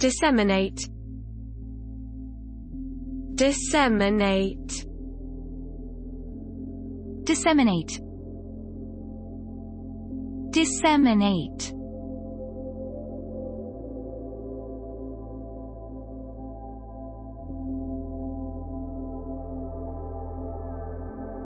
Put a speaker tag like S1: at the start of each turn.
S1: disseminate. Disseminate.
S2: Disseminate. Disseminate.